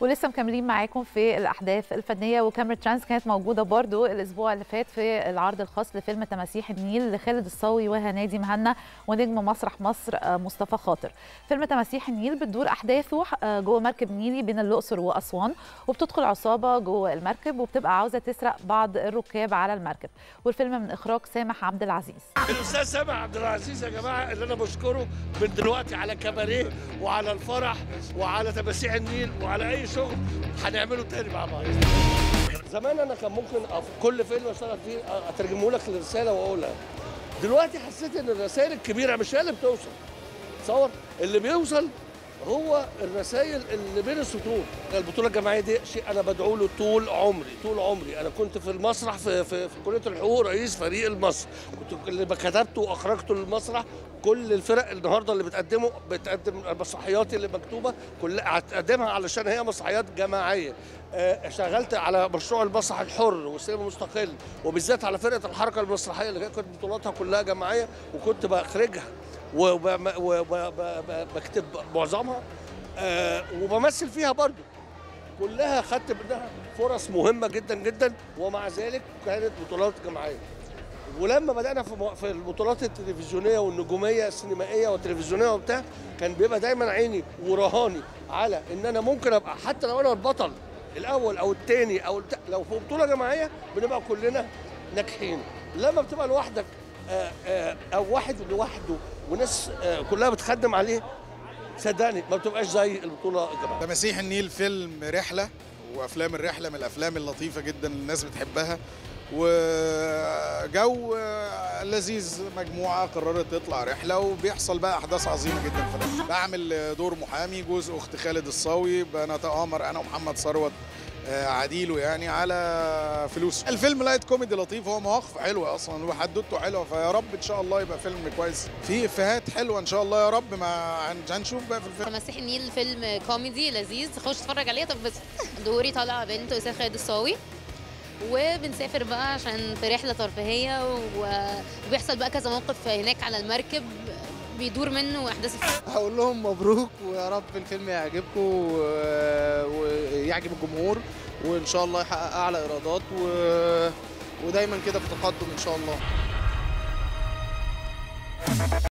ولسه مكملين معاكم في الأحداث الفنية وكاميرا تريندز كانت موجودة برضو الأسبوع اللي فات في العرض الخاص لفيلم تماسيح النيل لخالد الصاوي وهنادي مهنا ونجم مسرح مصر مصطفى خاطر. فيلم تماسيح النيل بتدور أحداثه جوه مركب نيلي بين الأقصر وأسوان وبتدخل عصابة جوه المركب وبتبقى عاوزة تسرق بعض الركاب على المركب. والفيلم من إخراج سامح عبد العزيز. الأستاذ سامح عبد العزيز يا جماعة اللي أنا بشكره من دلوقتي على كباريه وعلى الفرح وعلى تماسيح النيل وعلى أي شغل هنعمله تاني مع بعض. زمان أنا كان ممكن كل فيلم أشتغل فيه أترجمه لك لرساله وأقولها. دلوقتي حسيت إن الرسائل الكبيرة مش هي اللي بتوصل. تصور؟ اللي بيوصل هو الرسائل اللي بين السطور. البطولة الجماعية دي شيء أنا بدعو له طول عمري طول عمري. أنا كنت في المسرح في, في, في كلية الحقوق رئيس فريق المسرح. كنت اللي كتبته وأخرجته للمسرح كل الفرق النهارده اللي بتقدمه بتقدم المسرحيات اللي مكتوبة كلها هتقدمها علشان هي مسرحيات جماعية. اشتغلت على مشروع المسرح الحر والسينما المستقل وبالذات على فرقة الحركة المسرحية اللي كانت بطولاتها كلها جماعية وكنت بخرجها. وبكتب معظمها أه وبمثل فيها برضو كلها خدت منها فرص مهمة جدا جدا ومع ذلك كانت بطولات جماعية ولما بدأنا في البطولات التلفزيونية والنجومية السينمائية والتلفزيونية وبتاع كان بيبقى دايما عيني ورهاني على إن أنا ممكن أبقى حتى لو أنا البطل الأول أو الثاني أو. لو في بطولة جماعية بنبقى كلنا ناجحين لما بتبقى لوحدك أو واحد لوحده وناس كلها بتخدم عليه. صدقني ما بتبقاش زي البطولة الجماعية. تماسيح النيل فيلم رحلة وأفلام الرحلة من الأفلام اللطيفة جدا الناس بتحبها. وجو لذيذ مجموعة قررت تطلع رحلة وبيحصل بقى أحداث عظيمة جدا في بعمل دور محامي جوز أخت خالد الصاوي بنتآمر أنا ومحمد ثروت. عديله يعني على فلوس. الفيلم light كوميدي لطيف هو مواقف حلوة أصلا وحدوته حلوة فيا رب إن شاء الله يبقى فيلم كويس. في إفيهات حلوة إن شاء الله يا رب ما هنشوف بقى في الفيلم. تماسيح النيل فيلم كوميدي لذيذ خش اتفرج عليه. طب بس دوري طالعه بنت أستاذ خالد الصاوي. وبنسافر بقى عشان في رحلة ترفيهية وبيحصل بقى كذا موقف هناك على المركب بيدور منه أحداث هقول لهم مبروك ويا رب الفيلم يعجبكم ويعجب الجمهور وإن شاء الله يحقق أعلى إيرادات و... ودايما كده في تقدم إن شاء الله.